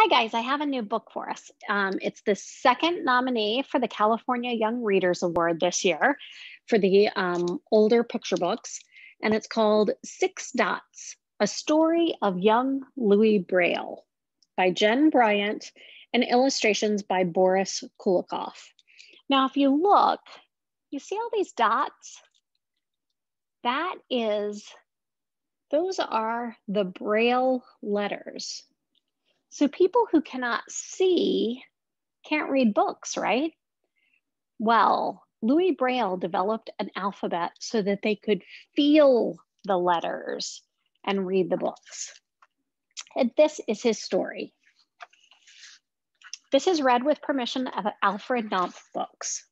Hi guys, I have a new book for us. Um, it's the second nominee for the California Young Readers Award this year for the um, older picture books. And it's called Six Dots, A Story of Young Louis Braille by Jen Bryant and illustrations by Boris Kulikov. Now, if you look, you see all these dots? That is, those are the Braille letters. So people who cannot see can't read books, right? Well, Louis Braille developed an alphabet so that they could feel the letters and read the books. And this is his story. This is read with permission of Alfred Knopf Books.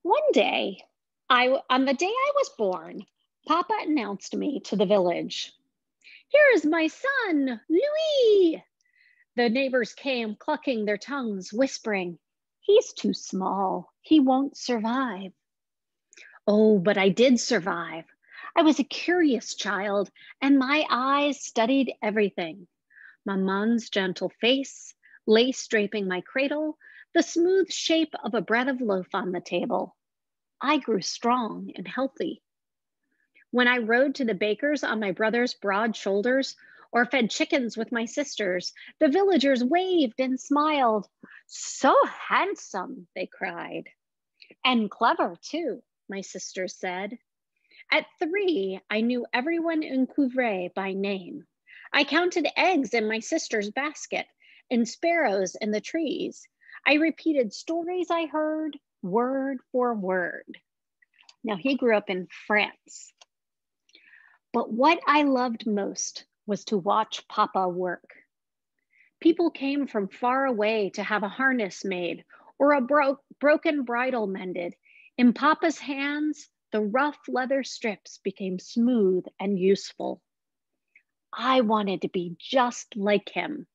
One day, I, on the day I was born, Papa announced me to the village. Here's my son, Louis. The neighbors came, clucking their tongues, whispering, He's too small. He won't survive. Oh, but I did survive. I was a curious child, and my eyes studied everything. Maman's gentle face, lace draping my cradle, the smooth shape of a bread of loaf on the table. I grew strong and healthy. When I rode to the bakers on my brother's broad shoulders or fed chickens with my sisters, the villagers waved and smiled. So handsome, they cried. And clever, too, my sisters said. At three, I knew everyone in Coupvray by name. I counted eggs in my sister's basket and sparrows in the trees. I repeated stories I heard word for word. Now, he grew up in France. But what I loved most was to watch Papa work. People came from far away to have a harness made or a bro broken bridle mended. In Papa's hands, the rough leather strips became smooth and useful. I wanted to be just like him.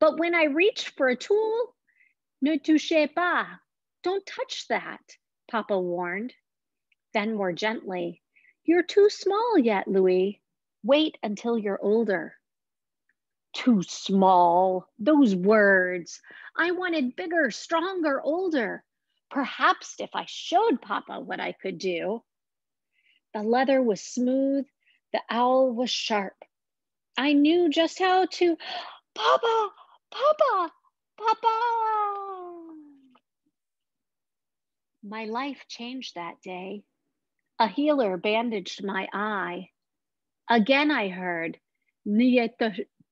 But when I reached for a tool, ne touchez pas, don't touch that, Papa warned. Then more gently, you're too small yet, Louis. Wait until you're older. Too small, those words. I wanted bigger, stronger, older. Perhaps if I showed Papa what I could do. The leather was smooth, the owl was sharp. I knew just how to, Papa, Papa, Papa. My life changed that day. A healer bandaged my eye. Again, I heard, Ne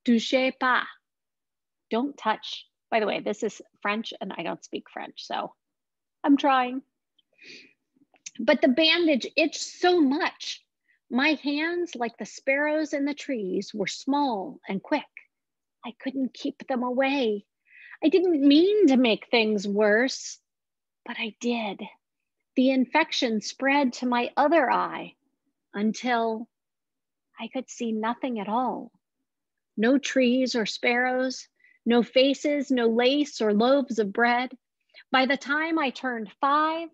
touchez pas. Don't touch. By the way, this is French and I don't speak French, so I'm trying. But the bandage itched so much. My hands, like the sparrows in the trees, were small and quick. I couldn't keep them away. I didn't mean to make things worse, but I did the infection spread to my other eye until I could see nothing at all. No trees or sparrows, no faces, no lace or loaves of bread. By the time I turned five,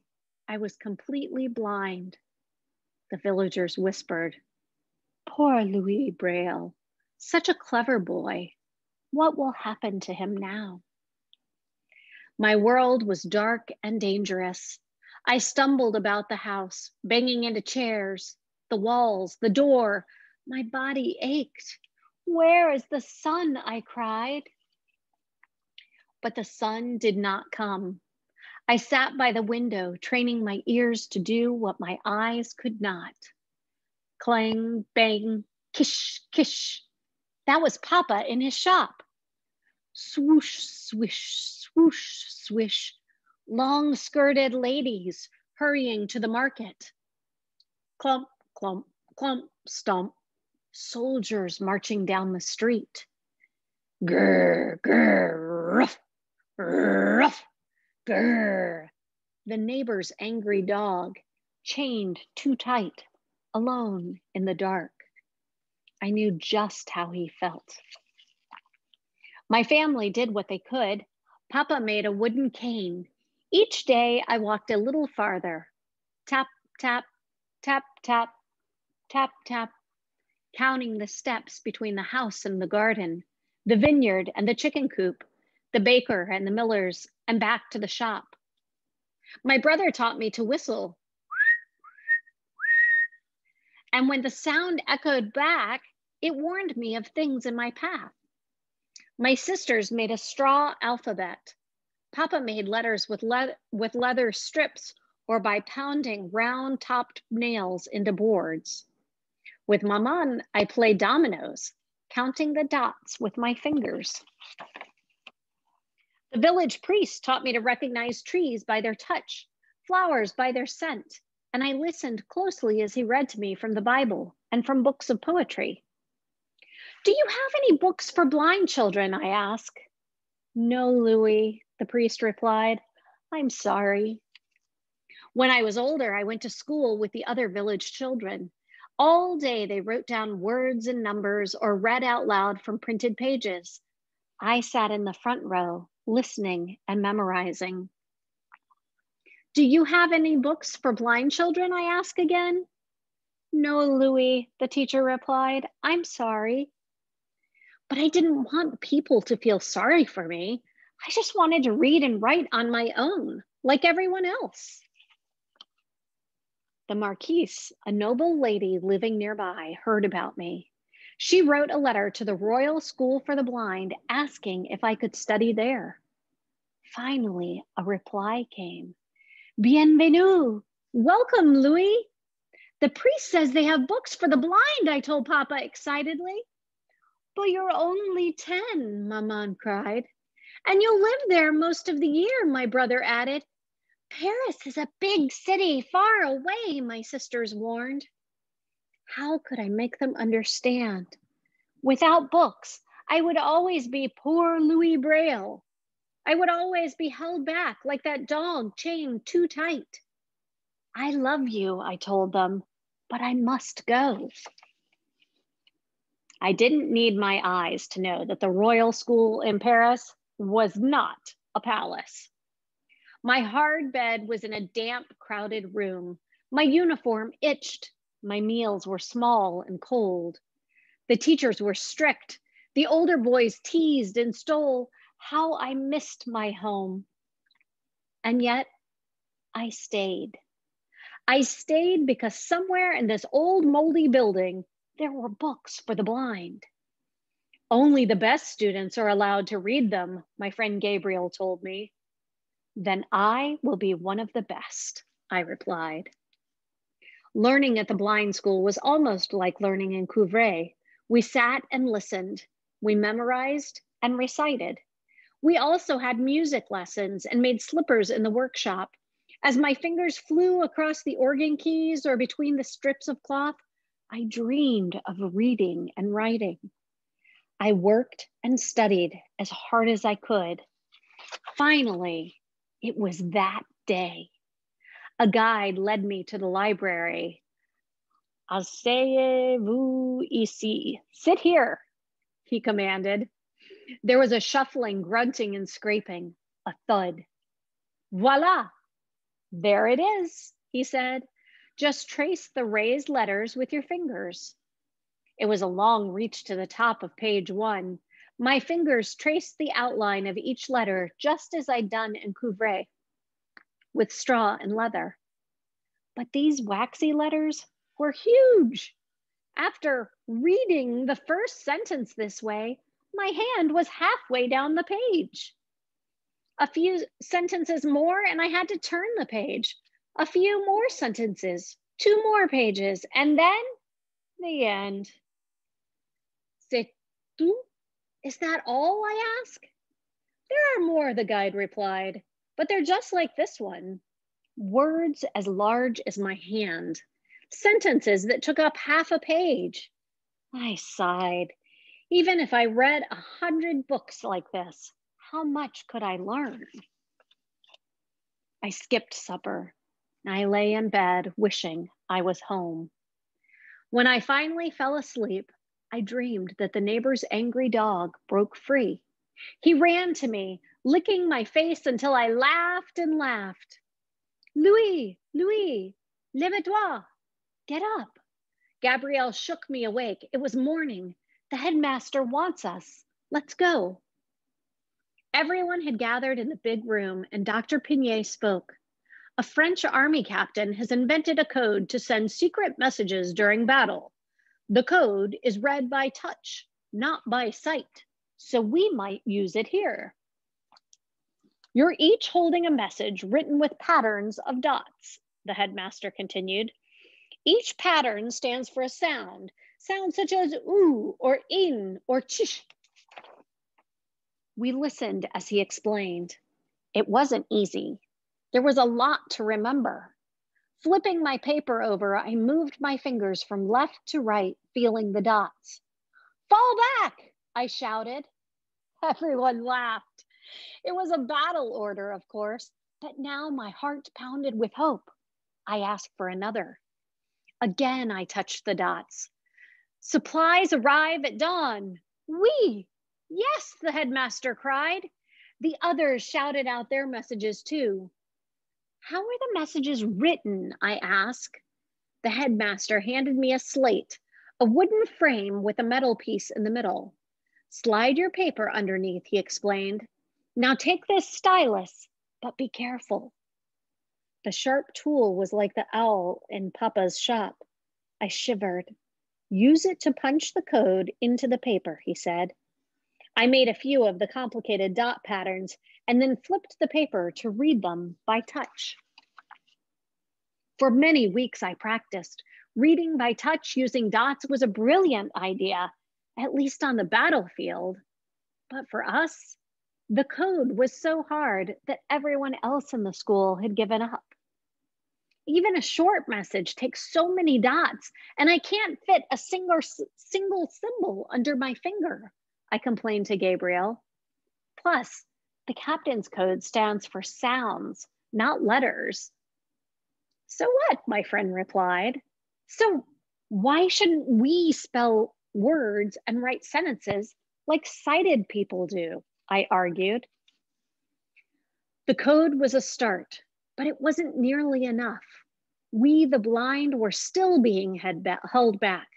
I was completely blind. The villagers whispered, Poor Louis Braille, such a clever boy. What will happen to him now? My world was dark and dangerous. I stumbled about the house, banging into chairs, the walls, the door. My body ached. Where is the sun? I cried. But the sun did not come. I sat by the window, training my ears to do what my eyes could not. Clang, bang, kish, kish. That was Papa in his shop. Swoosh, swish, swoosh, swish long skirted ladies hurrying to the market. Clump, clump, clump, stomp, soldiers marching down the street. Grr, grr, ruff, ruff, grr. The neighbor's angry dog, chained too tight, alone in the dark. I knew just how he felt. My family did what they could. Papa made a wooden cane each day I walked a little farther. Tap, tap, tap, tap, tap, tap, counting the steps between the house and the garden, the vineyard and the chicken coop, the baker and the millers, and back to the shop. My brother taught me to whistle. And when the sound echoed back, it warned me of things in my path. My sisters made a straw alphabet. Papa made letters with, le with leather strips or by pounding round topped nails into boards. With Maman, I played dominoes, counting the dots with my fingers. The village priest taught me to recognize trees by their touch, flowers by their scent, and I listened closely as he read to me from the Bible and from books of poetry. Do you have any books for blind children? I asked. No, Louis, the priest replied. I'm sorry. When I was older, I went to school with the other village children. All day they wrote down words and numbers or read out loud from printed pages. I sat in the front row, listening and memorizing. Do you have any books for blind children? I asked again. No, Louis, the teacher replied. I'm sorry. But I didn't want people to feel sorry for me. I just wanted to read and write on my own, like everyone else. The Marquise, a noble lady living nearby, heard about me. She wrote a letter to the Royal School for the Blind asking if I could study there. Finally, a reply came. Bienvenue. Welcome, Louis. The priest says they have books for the blind, I told Papa excitedly. But you're only 10, Maman cried. And you'll live there most of the year, my brother added. Paris is a big city far away, my sisters warned. How could I make them understand? Without books, I would always be poor Louis Braille. I would always be held back like that dog chained too tight. I love you, I told them, but I must go. I didn't need my eyes to know that the royal school in Paris was not a palace. My hard bed was in a damp, crowded room. My uniform itched. My meals were small and cold. The teachers were strict. The older boys teased and stole. How I missed my home. And yet I stayed. I stayed because somewhere in this old moldy building, there were books for the blind. Only the best students are allowed to read them, my friend Gabriel told me. Then I will be one of the best, I replied. Learning at the blind school was almost like learning in Coupvray. We sat and listened, we memorized and recited. We also had music lessons and made slippers in the workshop. As my fingers flew across the organ keys or between the strips of cloth, I dreamed of reading and writing. I worked and studied as hard as I could. Finally, it was that day. A guide led me to the library. Asseyez-vous ici. Sit here, he commanded. There was a shuffling, grunting, and scraping, a thud. Voila, there it is, he said. Just trace the raised letters with your fingers. It was a long reach to the top of page one, my fingers traced the outline of each letter just as I'd done in Coupvray with straw and leather. But these waxy letters were huge. After reading the first sentence this way, my hand was halfway down the page. A few sentences more, and I had to turn the page. A few more sentences, two more pages, and then the end. C'est is that all? I ask. There are more, the guide replied, but they're just like this one. Words as large as my hand, sentences that took up half a page. I sighed. Even if I read a hundred books like this, how much could I learn? I skipped supper. I lay in bed wishing I was home. When I finally fell asleep, I dreamed that the neighbor's angry dog broke free. He ran to me, licking my face until I laughed and laughed. Louis, Louis, lève-toi, get up. Gabriel shook me awake. It was morning. The headmaster wants us. Let's go. Everyone had gathered in the big room, and Dr. Pignier spoke. A French army captain has invented a code to send secret messages during battle. The code is read by touch, not by sight, so we might use it here. You're each holding a message written with patterns of dots, the headmaster continued. Each pattern stands for a sound, sounds such as ooh or in or chish. We listened as he explained. It wasn't easy. There was a lot to remember. Flipping my paper over, I moved my fingers from left to right, feeling the dots. Fall back, I shouted. Everyone laughed. It was a battle order, of course, but now my heart pounded with hope. I asked for another. Again, I touched the dots. Supplies arrive at dawn. We, yes, the headmaster cried. The others shouted out their messages too. How are the messages written? I asked. The headmaster handed me a slate, a wooden frame with a metal piece in the middle. Slide your paper underneath, he explained. Now take this stylus, but be careful. The sharp tool was like the owl in Papa's shop. I shivered. Use it to punch the code into the paper, he said. I made a few of the complicated dot patterns and then flipped the paper to read them by touch. For many weeks, I practiced. Reading by touch using dots was a brilliant idea, at least on the battlefield. But for us, the code was so hard that everyone else in the school had given up. Even a short message takes so many dots, and I can't fit a single, single symbol under my finger, I complained to Gabriel. Plus, the captain's code stands for sounds, not letters. So what? My friend replied. So why shouldn't we spell words and write sentences like sighted people do? I argued. The code was a start, but it wasn't nearly enough. We, the blind, were still being held back.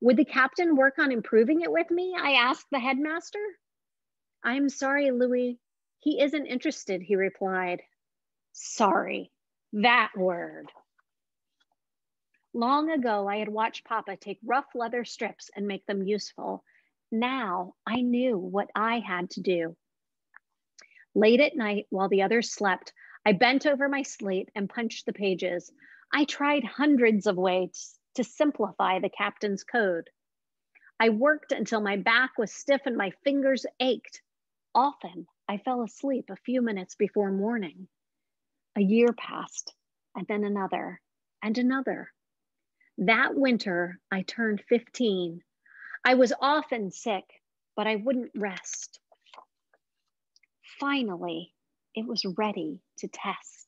Would the captain work on improving it with me? I asked the headmaster. I'm sorry, Louis. He isn't interested, he replied. Sorry, that word. Long ago, I had watched Papa take rough leather strips and make them useful, now I knew what I had to do. Late at night, while the others slept, I bent over my slate and punched the pages. I tried hundreds of ways to simplify the captain's code. I worked until my back was stiff and my fingers ached. Often, I fell asleep a few minutes before morning. A year passed, and then another, and another. That winter, I turned 15 I was often sick, but I wouldn't rest. Finally, it was ready to test.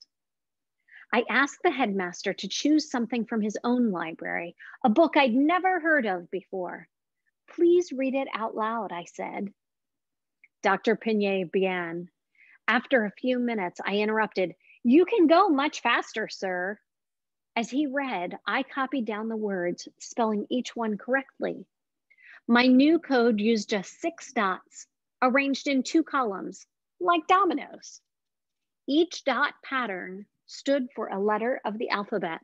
I asked the headmaster to choose something from his own library, a book I'd never heard of before. Please read it out loud, I said. Dr. Pignier began. After a few minutes, I interrupted. You can go much faster, sir. As he read, I copied down the words, spelling each one correctly. My new code used just six dots arranged in two columns, like dominoes. Each dot pattern stood for a letter of the alphabet.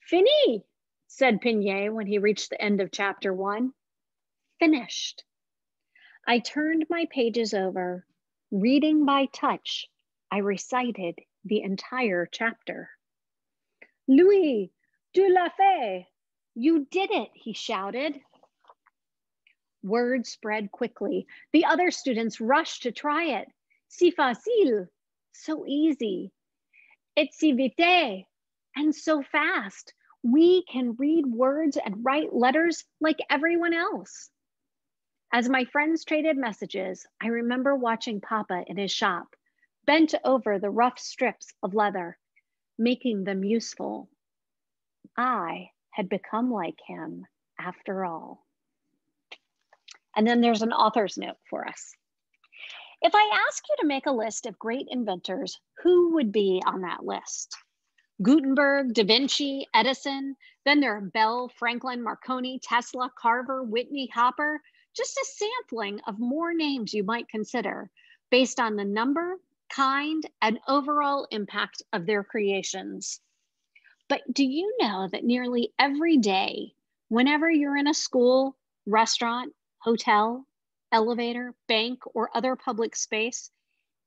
Fini, said Pignier when he reached the end of chapter one. Finished. I turned my pages over. Reading by touch, I recited the entire chapter. Louis, tu l'as fait. You did it, he shouted. Word spread quickly. The other students rushed to try it. Si facile, so easy. Et si vite, and so fast. We can read words and write letters like everyone else. As my friends traded messages, I remember watching Papa in his shop, bent over the rough strips of leather, making them useful. I had become like him after all. And then there's an author's note for us. If I ask you to make a list of great inventors, who would be on that list? Gutenberg, Da Vinci, Edison, then there are Bell, Franklin, Marconi, Tesla, Carver, Whitney, Hopper, just a sampling of more names you might consider based on the number, kind, and overall impact of their creations. But do you know that nearly every day, whenever you're in a school, restaurant, hotel, elevator, bank, or other public space,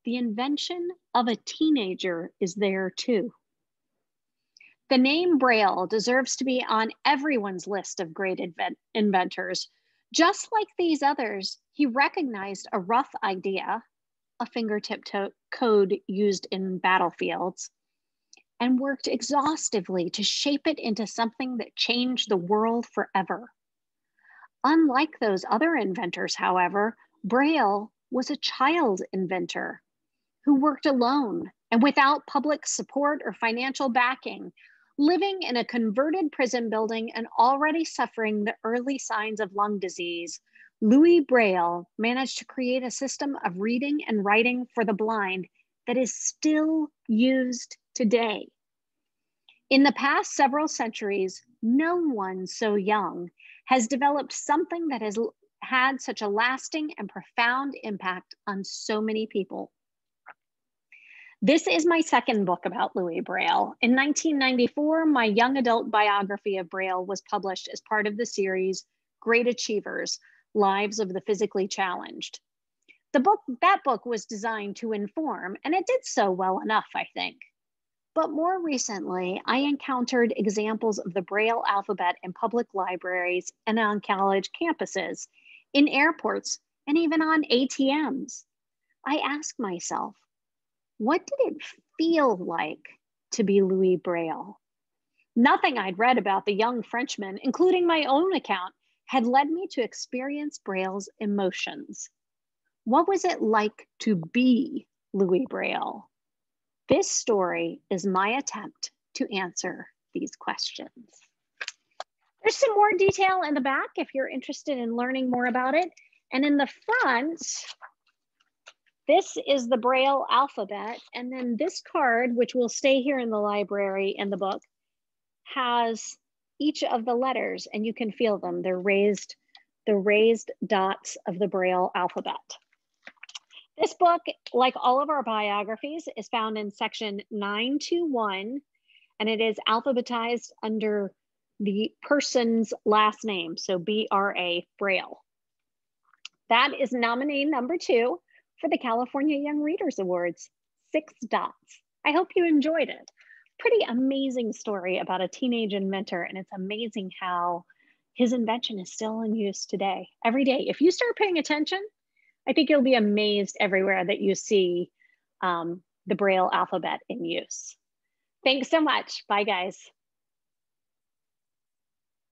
the invention of a teenager is there too. The name Braille deserves to be on everyone's list of great invent inventors. Just like these others, he recognized a rough idea, a fingertip code used in battlefields, and worked exhaustively to shape it into something that changed the world forever. Unlike those other inventors, however, Braille was a child inventor who worked alone and without public support or financial backing, living in a converted prison building and already suffering the early signs of lung disease. Louis Braille managed to create a system of reading and writing for the blind that is still used today. In the past several centuries, no one so young has developed something that has had such a lasting and profound impact on so many people. This is my second book about Louis Braille. In 1994, my young adult biography of Braille was published as part of the series Great Achievers Lives of the Physically Challenged. The book, that book was designed to inform, and it did so well enough, I think. But more recently, I encountered examples of the Braille alphabet in public libraries and on college campuses, in airports, and even on ATMs. I asked myself, what did it feel like to be Louis Braille? Nothing I'd read about the young Frenchman, including my own account, had led me to experience Braille's emotions. What was it like to be Louis Braille? This story is my attempt to answer these questions. There's some more detail in the back if you're interested in learning more about it. And in the front, this is the Braille alphabet. And then this card, which will stay here in the library in the book, has each of the letters and you can feel them. They're raised, the raised dots of the Braille alphabet. This book, like all of our biographies, is found in section 921 and it is alphabetized under the person's last name, so B-R-A, Braille. That is nominee number two for the California Young Readers Awards, Six Dots. I hope you enjoyed it. Pretty amazing story about a teenage inventor, and it's amazing how his invention is still in use today, every day. If you start paying attention, I think you'll be amazed everywhere that you see um, the Braille alphabet in use. Thanks so much. Bye, guys.